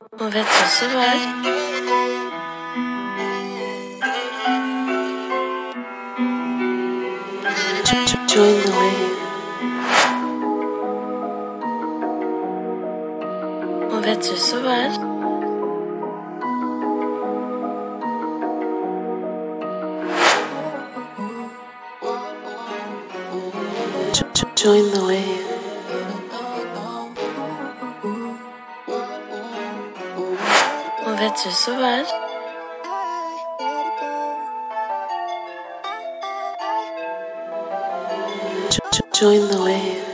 Och vet du så väl? Join the wave. Och vet du så väl? Join the wave. Och vet du så väl? Join the wave.